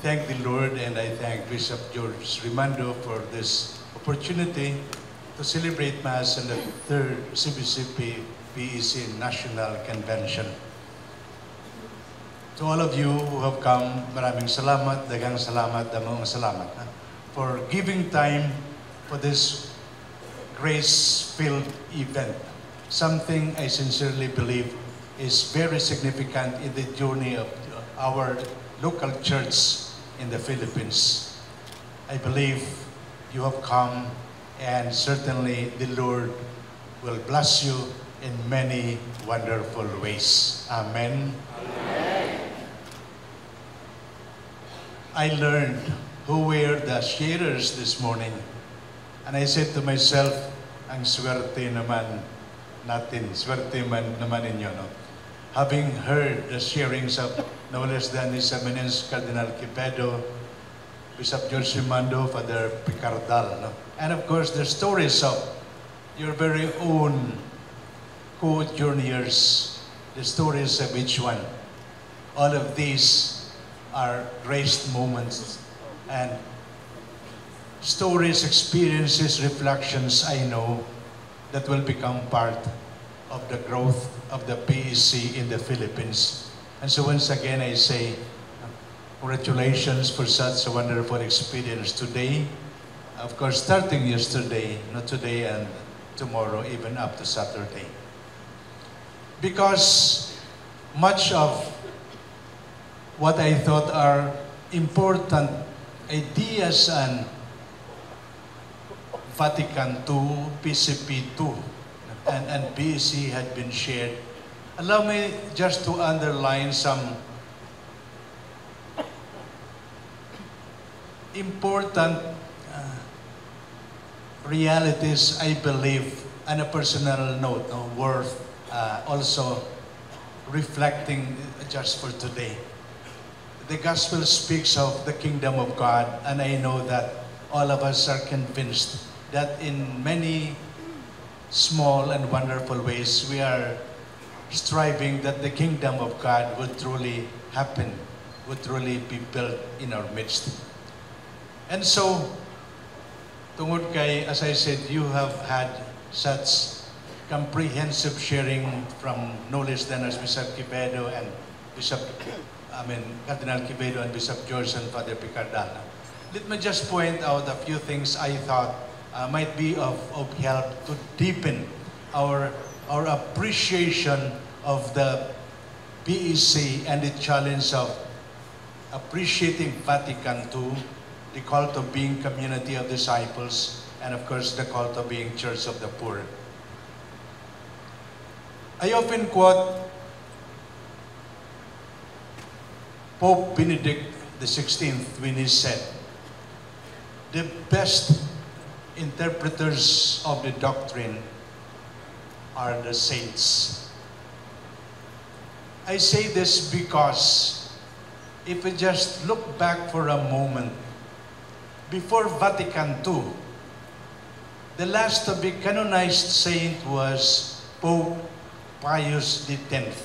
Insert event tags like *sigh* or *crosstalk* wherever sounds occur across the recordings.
thank the Lord and I thank Bishop George Rimando for this opportunity to celebrate Mass in the third CBCP BEC National Convention. To all of you who have come, maraming salamat, dagang salamat, damong salamat ha, for giving time for this grace-filled event. Something I sincerely believe is very significant in the journey of our local church in the Philippines. I believe you have come and certainly the Lord will bless you in many wonderful ways. Amen. I learned who were the sharers this morning. And I said to myself, ang swerte naman natin, swerte man naman ninyo, no? Having heard the sharings of no less than His Eminence Cardinal Quevedo, Bishop George Rimando, Father Picardal, no? and of course the stories of your very own co-juniors, the stories of each one. All of these are graced moments and stories, experiences, reflections I know that will become part of the growth of the BEC in the Philippines. And so once again I say, congratulations for such a wonderful experience today. Of course, starting yesterday, not today and tomorrow, even up to Saturday. Because much of what I thought are important ideas and Vatican II, PCP II, and, and BEC had been shared. Allow me just to underline some important uh, realities, I believe, on a personal note, no, worth uh, also reflecting just for today. The gospel speaks of the kingdom of God, and I know that all of us are convinced that in many small and wonderful ways we are striving that the kingdom of God would truly happen, would truly be built in our midst. And so, tungod kay, as I said, you have had such comprehensive sharing from no less than as Bishop Quevedo and Bishop, I mean, Cardinal Quevedo and Bishop George and Father Picardal. Let me just point out a few things I thought uh, might be of, of help to deepen our, our appreciation of the BEC and the challenge of appreciating Vatican II, the call to being community of disciples, and of course the call to being church of the poor. I often quote Pope Benedict XVI when he said, the best interpreters of the doctrine are the saints. I say this because if we just look back for a moment, before Vatican II, the last to be canonized saint was Pope Pius X.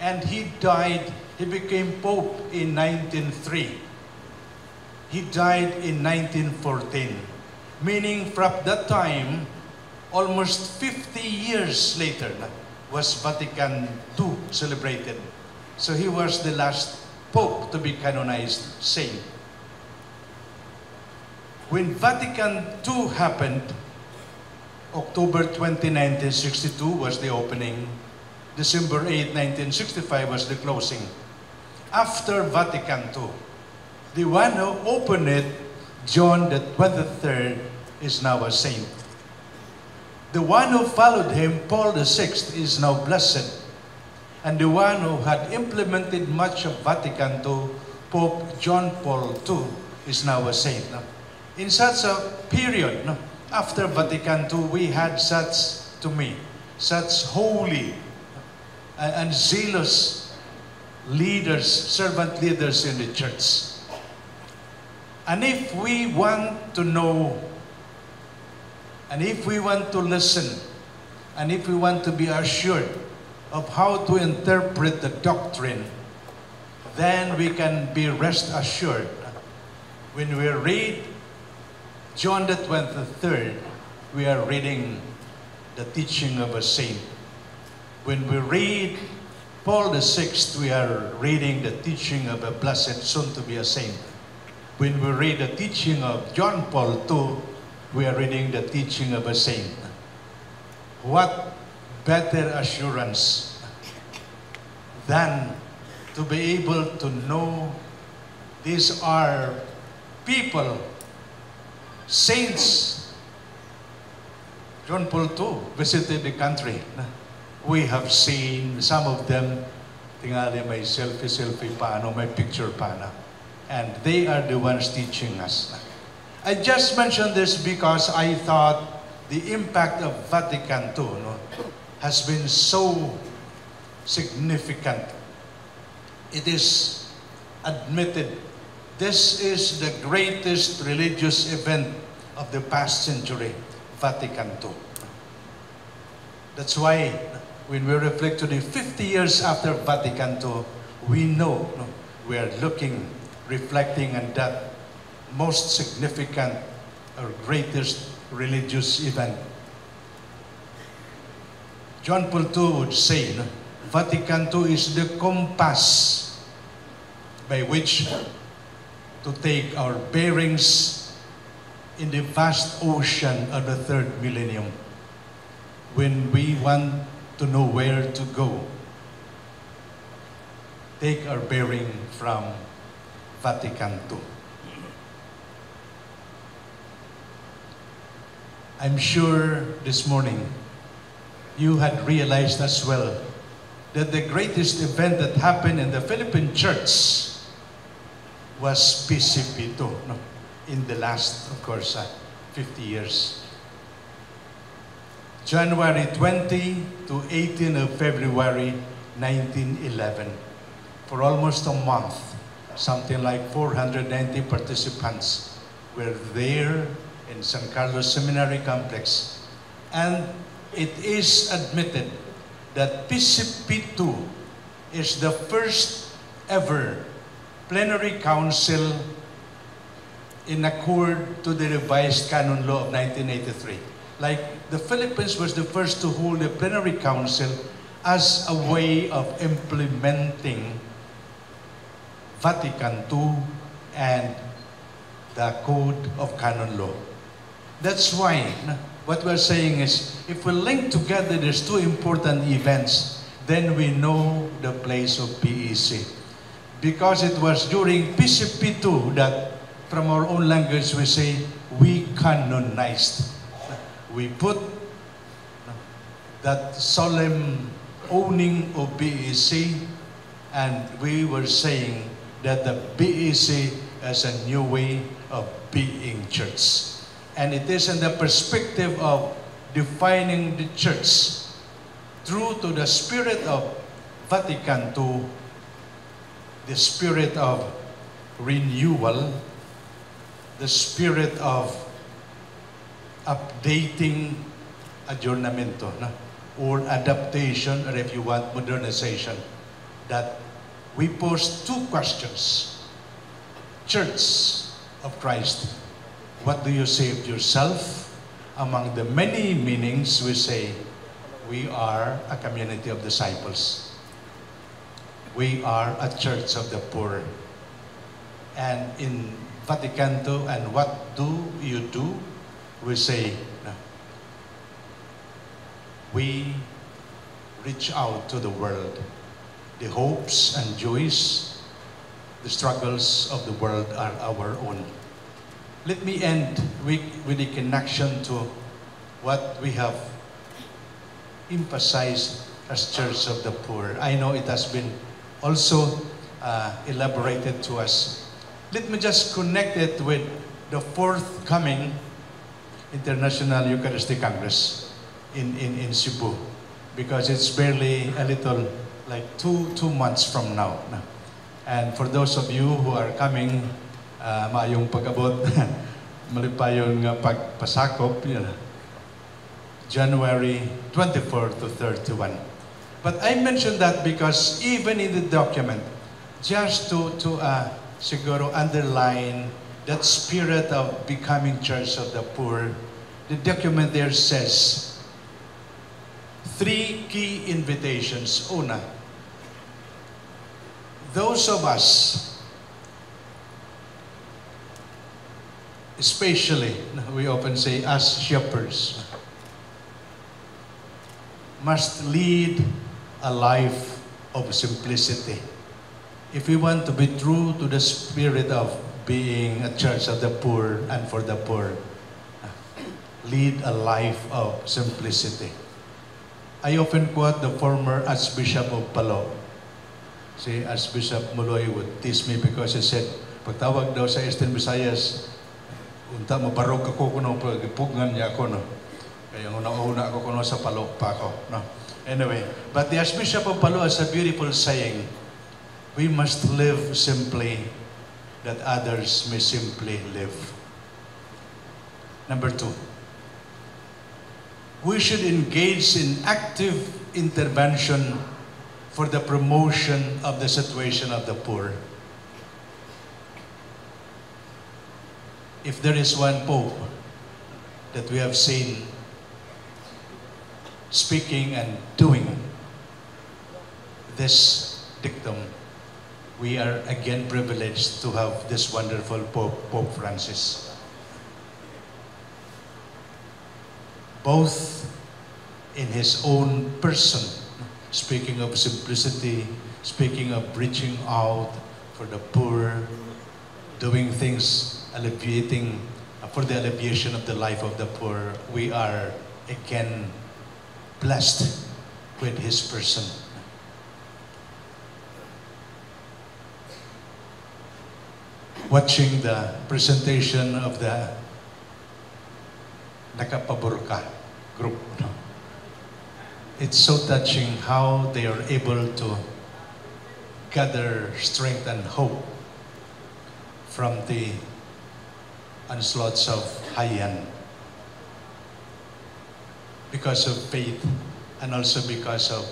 And he died, he became Pope in 1903. He died in 1914 meaning from that time, almost 50 years later, was Vatican II celebrated. So he was the last pope to be canonized saint. When Vatican II happened, October 20, 1962 was the opening. December 8, 1965 was the closing. After Vatican II, the one who opened it, John the 23rd, is now a saint. The one who followed him, Paul VI, is now blessed. And the one who had implemented much of Vatican II, Pope John Paul II, is now a saint. In such a period, after Vatican II, we had such, to me, such holy and zealous leaders, servant leaders in the church. And if we want to know and if we want to listen, and if we want to be assured of how to interpret the doctrine, then we can be rest assured when we read John the 23rd, we are reading the teaching of a saint. When we read Paul the Sixth, we are reading the teaching of a blessed soon to be a saint. When we read the teaching of John Paul II, we are reading the teaching of a saint. What better assurance than to be able to know these are people, saints. John Paul II visited the country. We have seen some of them, tingali may selfie-selfie pa, ano, may picture pa na. And they are the ones teaching us. I just mentioned this because I thought the impact of Vatican II no, has been so significant. It is admitted this is the greatest religious event of the past century, Vatican II. That's why when we reflect to the 50 years after Vatican II, we know no, we are looking, reflecting on that most significant or greatest religious event. John Paul II would say, no, Vatican II is the compass by which to take our bearings in the vast ocean of the third millennium when we want to know where to go. Take our bearing from Vatican II. I'm sure this morning you had realized as well that the greatest event that happened in the Philippine church was PCP2 no? in the last, of course, uh, 50 years. January 20 to 18 of February 1911. For almost a month, something like 490 participants were there in San Carlos Seminary Complex. And it is admitted that PCP2 is the first ever plenary council in accord to the revised canon law of 1983. Like the Philippines was the first to hold a plenary council as a way of implementing Vatican II and the Code of Canon Law. That's why what we're saying is, if we link together these two important events, then we know the place of BEC. Because it was during PCP2 that, from our own language, we say, we canonized. We put that solemn owning of BEC, and we were saying that the BEC is a new way of being church. And it is in the perspective of defining the church true to the spirit of Vatican II, the spirit of renewal, the spirit of updating aggiornamento, no? or adaptation, or if you want, modernization, that we pose two questions. Church of Christ, what do you say of yourself? Among the many meanings we say, we are a community of disciples. We are a church of the poor. And in Vatican II, and what do you do? We say, we reach out to the world. The hopes and joys, the struggles of the world are our own. Let me end with, with a connection to what we have emphasized as Church of the Poor. I know it has been also uh, elaborated to us. Let me just connect it with the forthcoming International Eucharistic Congress in, in, in Cebu because it's barely a little like two, two months from now. And for those of you who are coming, uh, maayong pag-abot, *laughs* malipayon nga pagpasakop, yun, January 24 to 31. But I mentioned that because even in the document, just to, to uh, siguro underline that spirit of becoming church of the poor, the document there says three key invitations. Una, those of us, especially, we often say as shepherds, must lead a life of simplicity. If we want to be true to the spirit of being a church of the poor and for the poor, lead a life of simplicity. I often quote the former Archbishop of Palo. Si Archbishop Muloy would tease me because he said, pagtawag daw sa Eastern Visayas, unta mabarog ako kuno pagpugngan niya ako no. Kaya una-una ako kuno sa Palo pa ako, no. Anyway, but the Archbishop of Palo has a beautiful saying, we must live simply that others may simply live. Number two, we should engage in active intervention for the promotion of the situation of the poor. If there is one pope that we have seen speaking and doing this dictum, we are again privileged to have this wonderful Pope, Pope Francis. Both in his own person, speaking of simplicity, speaking of reaching out for the poor, doing things, alleviating, uh, for the alleviation of the life of the poor, we are again blessed with his person. Watching the presentation of the Nakapaburka group, it's so touching how they are able to gather strength and hope from the onslaughts of Haiyan because of faith and also because of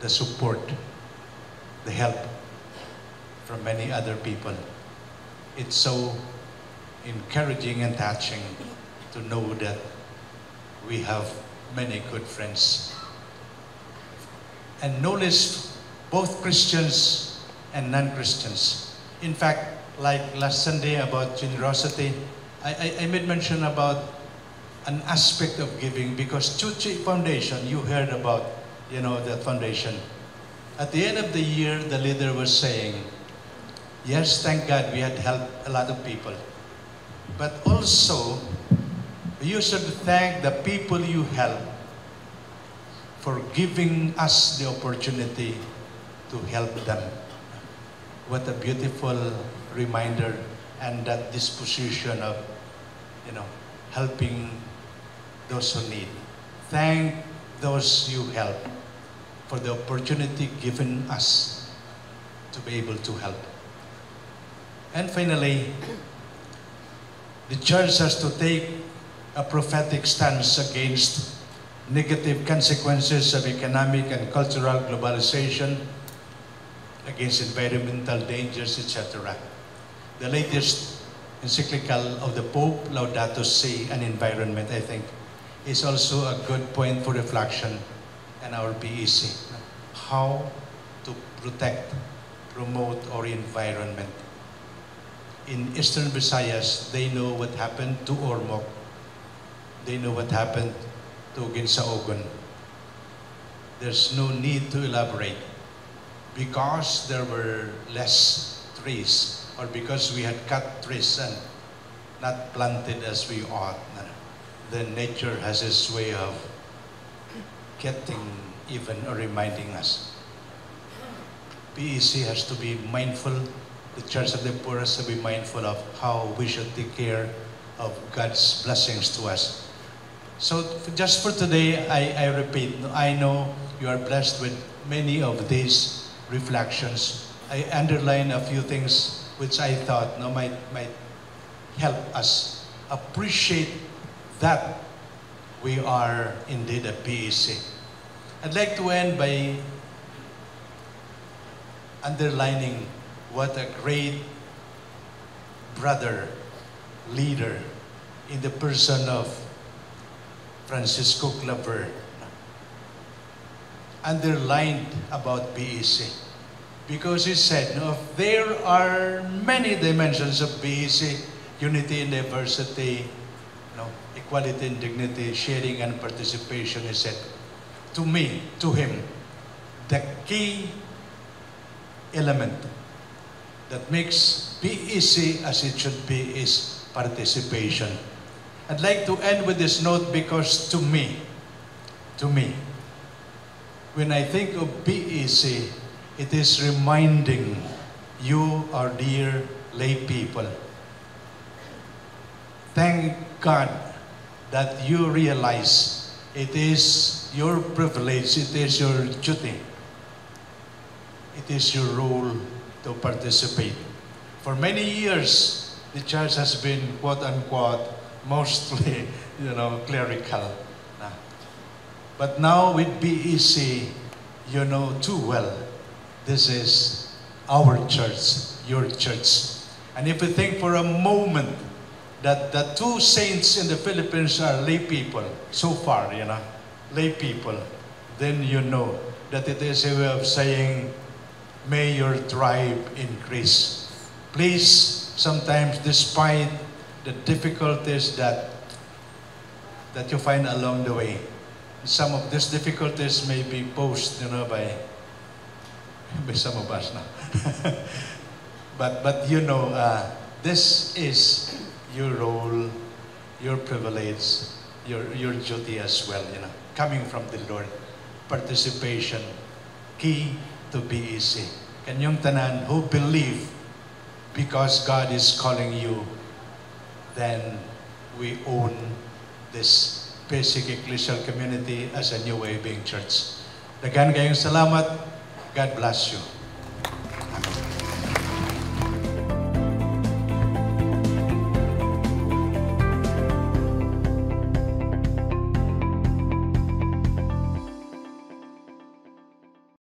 the support, the help from many other people. It's so encouraging and touching to know that we have many good friends. And no less both Christians and non-Christians. In fact, like last Sunday about generosity, I, I, I made mention about an aspect of giving because Tzu Chi Foundation, you heard about, you know, that foundation. At the end of the year, the leader was saying, yes, thank God we had helped a lot of people. But also, you should thank the people you help for giving us the opportunity to help them. What a beautiful reminder and that disposition of, you know, helping those who need. Thank those you help for the opportunity given us to be able to help. And finally, the church has to take a prophetic stance against negative consequences of economic and cultural globalization, against environmental dangers, etc. The latest encyclical of the Pope, Laudato Si, and Environment, I think, is also a good point for reflection and our BEC. How to protect, promote our environment. In Eastern Visayas, they know what happened to Ormoc. They know what happened to Guinsaugon. There's no need to elaborate. Because there were less trees, or because we had cut trees and not planted as we ought, then nature has its way of getting even or reminding us. BEC has to be mindful, the Church of the Poor has to be mindful of how we should take care of God's blessings to us. So just for today, I, I repeat, I know you are blessed with many of these reflections. I underline a few things which I thought no, might, might help us appreciate that we are indeed a BEC. I'd like to end by underlining what a great brother, leader in the person of Francisco Claver underlined about BEC. Because he said, no, there are many dimensions of BEC, unity and diversity, no, equality and dignity, sharing and participation, he said. To me, to him, the key element that makes BEC as it should be is participation. I'd like to end with this note because to me, to me, when I think of BEC, it is reminding you, our dear lay people, thank God that you realize it is your privilege, it is your duty, it is your role to participate. For many years, the church has been quote unquote mostly, *laughs* you know, clerical. But now with BEC, you know too well, this is our church, your church. And if you think for a moment that the two saints in the Philippines are lay people, so far, you know, lay people, then you know that it is a way of saying, may your tribe increase. Please, sometimes despite the difficulties that, that you find along the way, some of these difficulties may be posed, you know, by, by some of now. but, but you know, uh, this is your role, your privilege, your, your duty as well, you know, coming from the Lord. Participation, key to BEC. Kanyong tanan who believe because God is calling you, then we own this basic ecclesial community as a New Waving Church. Dagan kayong salamat. God bless you.